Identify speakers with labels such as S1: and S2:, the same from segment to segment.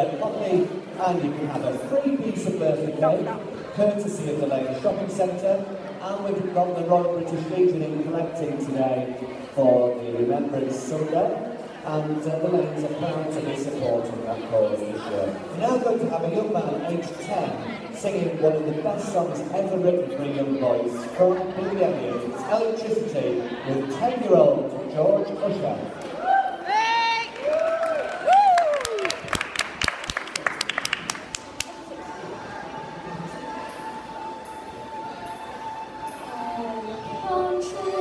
S1: Red Cockney, and you can have a free piece of birthday cake, courtesy of the Lane Shopping Centre, and we've got the Royal British Legion in collecting today for the Remembrance Sunday, and uh, the Lanes are proud to be supporting that cause this year. We're now going to have a young man aged 10 singing one of the best songs ever written for a young boys from Billy Elliot, It's Electricity, with 10-year-old George Usher. Thank you.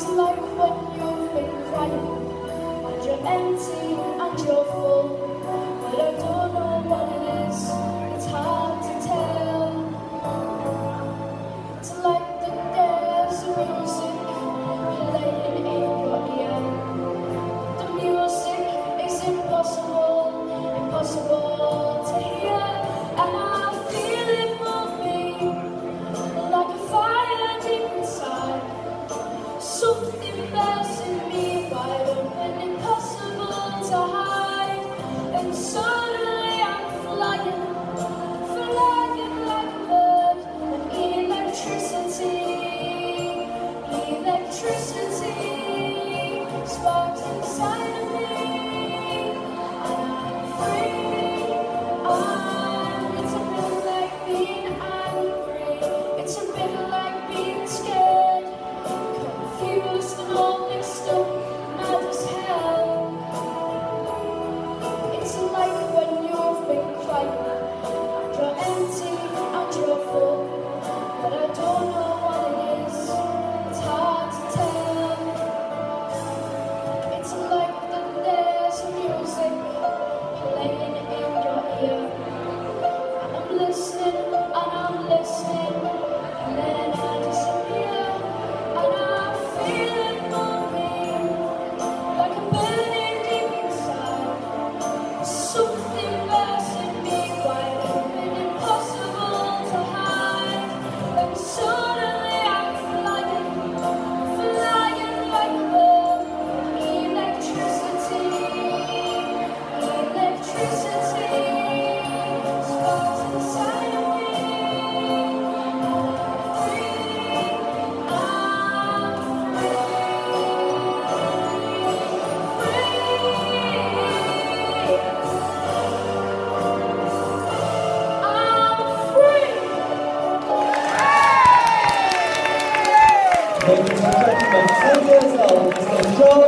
S1: it's like when you've been crying And you're empty and you're full But I don't know what Todas Thank you.